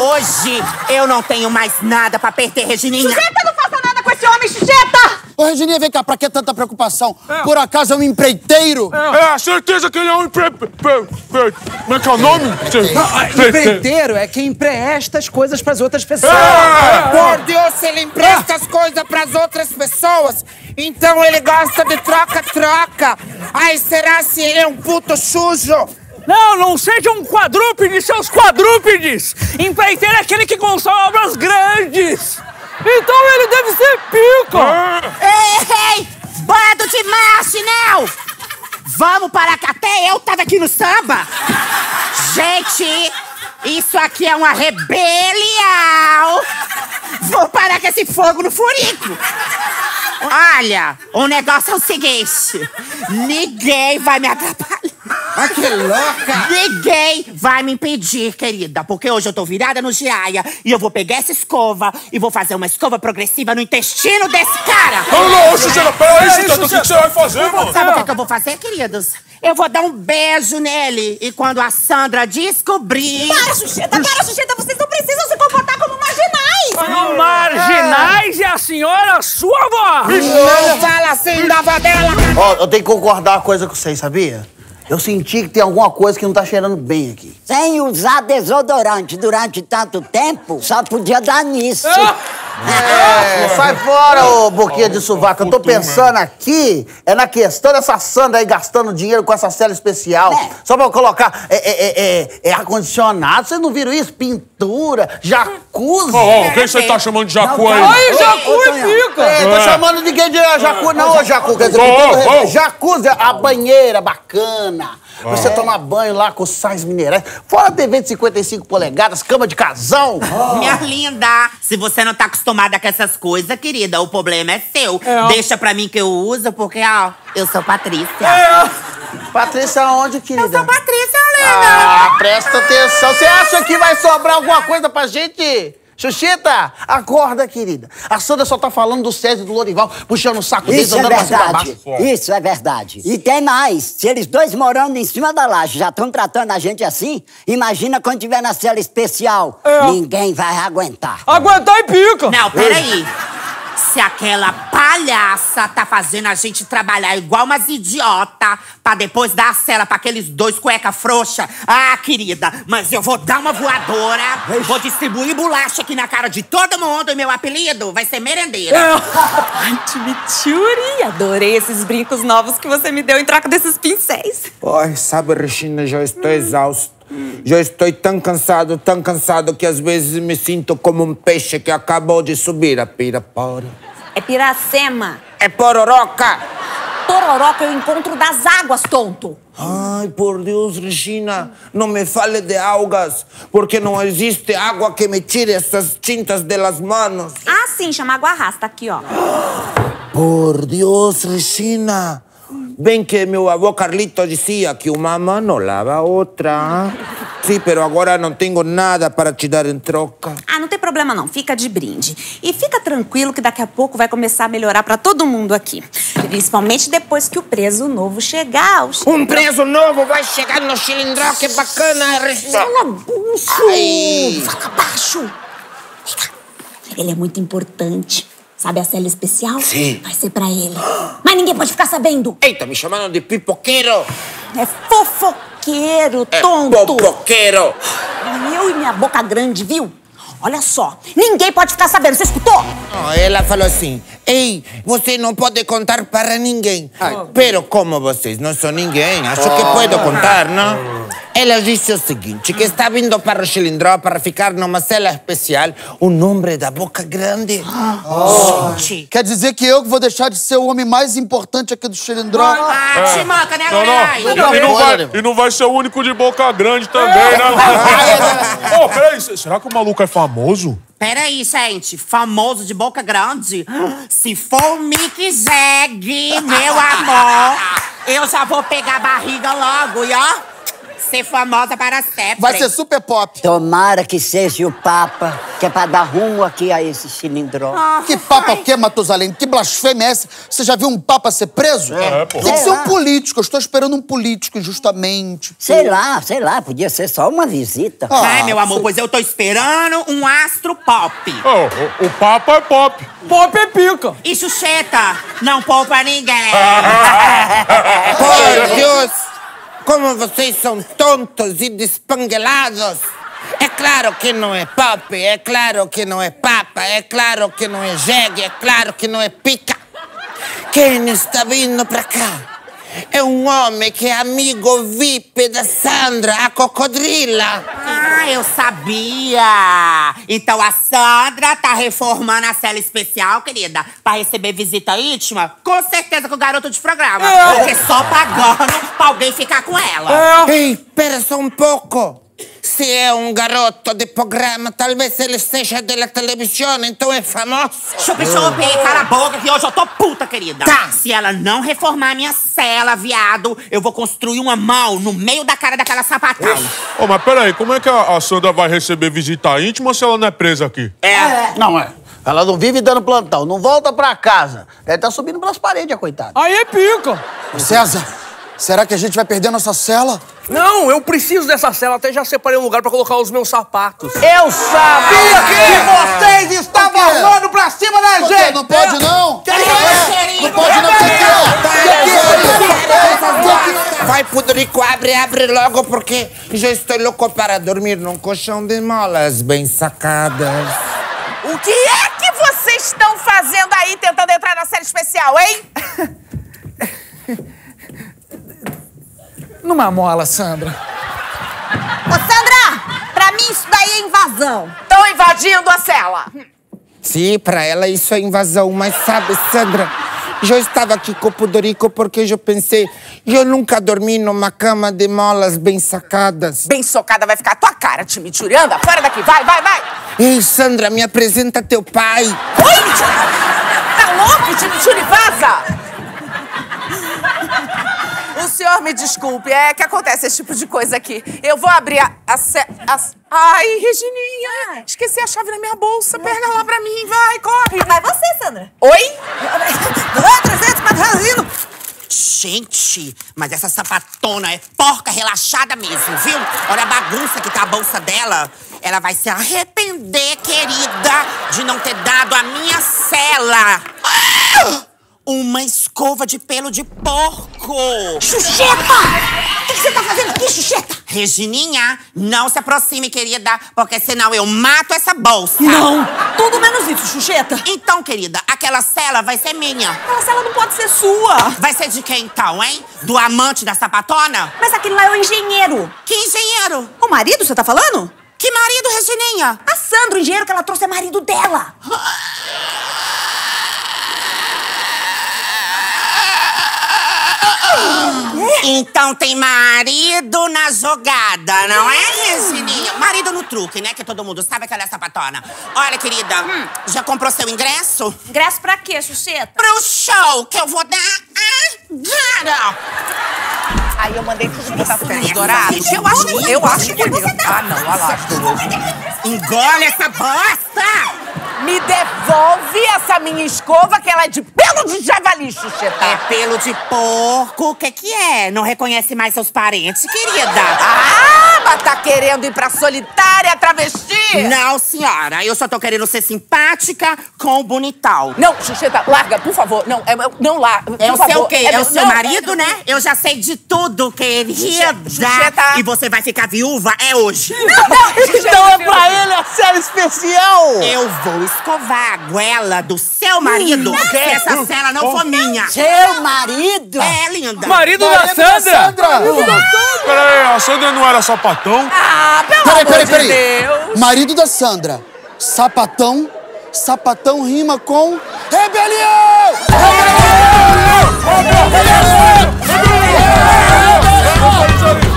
Hoje eu não tenho mais nada pra perder, Regininha. Xuxeta, não faça nada com esse homem, Xuxeta! Ô, Regininha, vem cá, pra que tanta preocupação? Por acaso é um empreiteiro? É, certeza que ele é um empre... Como é que é o nome? Empreiteiro é quem empresta as coisas pras outras pessoas. Por Deus, se ele empresta as coisas pras outras pessoas, então ele gosta de troca-troca. Ai, será se ele é um puto sujo? Não, não sejam quadrúpedes, seus quadrúpedes! Empreiteiro é aquele que constrói obras grandes! Então ele deve ser pica! Ei, ei! Bando de marginal! Vamos parar que até eu tava aqui no samba! Gente, isso aqui é uma rebelião! Vou parar com esse fogo no furico! Olha, o negócio é o seguinte: ninguém vai me atrapalhar. Ah, que louca! Ninguém vai me impedir, querida, porque hoje eu tô virada no Giaia e eu vou pegar essa escova e vou fazer uma escova progressiva no intestino desse cara. Não, não, ô, Xuxena, peraí, Xuxena, o que que você vai fazer, mano? Sabe o que, que eu vou fazer, queridos? Eu vou dar um beijo nele e quando a Sandra descobrir. Para, Xuxeta, para, Xuxeta! Vocês não precisam se comportar como marginais! Marginais é a senhora sua avó! Não fala assim da avó dela! Ó, eu tenho que concordar uma coisa com vocês, sabia? Eu senti que tem alguma coisa que não tá cheirando bem aqui. Sem usar desodorante durante tanto tempo, só podia dar nisso. É, sai fora, ô boquinha de sovaco. Eu tô pensando aqui é na questão dessa Sandra aí gastando dinheiro com essa cela especial. É. Só pra eu colocar é, é, é, é, é ar-condicionado. Vocês não viram isso? Pintura, jacuzzi. Ô, ô, quem você tá chamando de Jacu aí? Ai, Jacu Ô, é tô chamando ninguém de jacu, não, ô jacu. Quer dizer, jacuzzi, a banheira bacana. Você tomar banho lá com sais minerais. Fora TV de 55 polegadas, cama de casal. Minha linda, se você não tá acostumada com essas coisas, querida, o problema é seu. Deixa pra mim que eu uso, porque, ó, eu sou Patrícia. Patrícia, onde, querida? Eu sou Patrícia, linda. Ah, presta atenção. Você acha que vai sobrar alguma coisa pra gente? Xuxita, acorda, querida. A Sandra só tá falando do César e do Lorival, puxando o saco deles, Isso é andando pra cima pra verdade. baixo. Isso é verdade. E tem mais. Se eles dois morando em cima da laje já estão tratando a gente assim, imagina quando tiver na cela especial. Ninguém vai aguentar. Aguentar e pica! Não, peraí. Se aquela palhaça tá fazendo a gente trabalhar igual umas idiota pra depois dar a cela pra aqueles dois cueca frouxa, ah, querida, mas eu vou dar uma voadora, vou distribuir bolacha aqui na cara de todo mundo e meu apelido vai ser merendeira. Ai, Chimichurri! Adorei esses brincos novos que você me deu em troca desses pincéis. Ai, sabe, Regina, já estou exausto. Já estou tão cansado, tão cansado que às vezes me sinto como um peixe que acabou de subir a pirapora. É Piracema. É pororoca! Tororoca é o encontro das águas, tonto. Ai, por Deus, Regina, não me fale de algas, porque não existe água que me tire essas tintas das manos. Ah, sim, chama água rasta aqui, ó. Por Deus, Regina. Bem que meu avô Carlito dizia que uma mano lava a outra. Sim, pero agora não tenho nada para te dar em troca. Ah, não tem problema não, fica de brinde. E fica tranquilo que daqui a pouco vai começar a melhorar pra todo mundo aqui. Principalmente depois que o preso novo chegar. Um preso novo vai chegar no cilindrão, que bacana, Regina. Fala bucho! Ai. Fala baixo! Fica. Ele é muito importante. Sabe a cela especial? Sim. Vai ser pra ele. Mas ninguém pode ficar sabendo. Eita, me chamando de pipoqueiro. É fofoqueiro, É tonto. popoqueiro. Eu e minha boca grande, viu? Olha só, ninguém pode ficar sabendo, você escutou? Oh, ela falou assim: Ei, você não pode contar para ninguém. Pero como vocês não são ninguém, acho que pode contar, não? Ela disse o seguinte: que está vindo para o cilindrão para ficar numa cela especial um homem da boca grande. Gente. Quer dizer que eu que vou deixar de ser o homem mais importante aqui do Xilindró? Ah, te manca, né, Não, não. E, e não vai, e não vai ser o único de boca grande também, né? Ô, peraí, será que o maluco é famoso? Peraí, gente. Famoso de boca grande? Se for o Mick Jag, meu amor, eu já vou pegar a barriga logo, e ó. Ser famosa para sempre. Vai ser super pop. Tomara que seja o Papa, que é pra dar rumo aqui a esse cilindró. Que papa o quê, Matusalém? Que blasfêmia é essa? Você já viu um papa ser preso? É, pô. Tem que Sei ser um político. Eu estou esperando um político, justamente. Sei lá, sei lá, podia ser só uma visita. Ah, Ai, meu amor, pois eu tô esperando um astro pop. Ô, o, o Papa é pop. Pop é pica. E Xuxeta, não poupa ninguém. Por Deus! Como vocês são tontos e despanguelados! É claro que não é pop, é claro que não é papa, é claro que não é jegue, é claro que não é pica. Quem está vindo pra cá é um homem que é amigo VIP da Sandra, a cocodrila. Eu sabia! Então a Sandra tá reformando a cela especial, querida, pra receber visita íntima? Com certeza com o garoto de programa. Porque só pagando pra alguém ficar com ela. Ei, espera só um pouco. Se é um garoto de programa, talvez ele seja da televisão, então é famoso. Chupi, chupi, cala a boca que hoje eu tô puta, querida. Tá. Se ela não reformar minha cela, viado, eu vou construir uma mão no meio da cara daquela sapatão. Ô, mas peraí, como é que a, a Sandra vai receber visita íntima se ela não é presa aqui? É. Não, é. Ela não vive dando plantão, não volta pra casa. Deve tá subindo pelas paredes, a coitada. Aí é pica. Ô, César, será que a gente vai perder nossa cela? Não, eu preciso dessa cela. Até já separei um lugar pra colocar os meus sapatos. Eu sabia que vocês estavam armando pra cima da quê? gente! Não pode, não? É, Não pode, não? Que que é? Que que? Vai, Pudrico, abre, abre logo, porque já estou louco para dormir num colchão de molas bem sacadas. O que é que vocês estão fazendo aí tentando entrar na série especial, hein? Numa mola, Sandra. Ô, Sandra, pra mim isso daí é invasão. Estão invadindo a cela. Sim, para ela isso é invasão, mas sabe, Sandra, eu estava aqui com o Pudorico porque eu pensei, eu nunca dormi numa cama de molas bem sacadas. Bem socada vai ficar a tua cara, Timichuri. Anda, fora daqui, vai, vai, vai. Ei, Sandra, me apresenta teu pai. Oi! Tá louco, Timichuri? Vaza! O senhor me desculpe, é que acontece esse tipo de coisa aqui. Eu vou abrir a... a, a- Ai, Regininha, esqueci a chave na minha bolsa. Pega lá pra mim, vai, corre. Vai você, Sandra. Oi? 300, 400, Gente, mas essa sapatona é porca relaxada mesmo, viu? Olha a bagunça que tá a bolsa dela. Ela vai se arrepender, querida, de não ter dado a minha cela. Ah! Uma escova de pelo de porco. Xuxeta! O que você tá fazendo aqui, Xuxeta? Regininha, não se aproxime, querida, porque senão eu mato essa bolsa. Não, tudo menos isso, Xuxeta. Então, querida, aquela cela vai ser minha. Aquela cela não pode ser sua. Vai ser de quem então, hein? Do amante da sapatona? Mas aquele lá é o engenheiro. Que engenheiro? O marido, você tá falando? Que marido, Regininha? A Sandra, o engenheiro que ela trouxe é marido dela. Então tem marido na jogada, não é, Regininha? Marido no truque, né? Que todo mundo sabe que ela é sapatona. Olha, querida, já comprou seu ingresso? Ingresso pra quê, Xuxeta? Pro show que eu vou dar agora! Aí eu mandei tudo botar os dourados. Eu acho, eu acho que você Ah, não, olha lá. Engole essa bosta! Me devolve essa minha escova que ela é de pelo de javali, Xuxeta. É pelo de porco, o que que é? Não reconhece mais seus parentes, querida? Ah, mas tá querendo ir pra solitária travesti? Não, senhora, eu só tô querendo ser simpática com o bonitão. Não, Xuxeta, larga, por favor. Não, é, é- não lá. É o seu favor. quê? É, meu- o seu não, marido, né? Eu já sei de tudo, querida. Xuxeta. E você vai ficar viúva? É hoje. Não, não, Xuxeta, Então é pra ele a série especial! Eu vou escovar a goela do seu marido se essa cela não for minha. Seu marido? É, linda. Marido da Marido da Sandra! Sandra! Peraí, a Sandra não era sapatão? Ah, pelo Peraí, amor peraí, de peraí. Deus. Marido da Sandra. Sapatão. Sapatão rima com. Rebelião! Rebelião! Rebelião! Rebelião!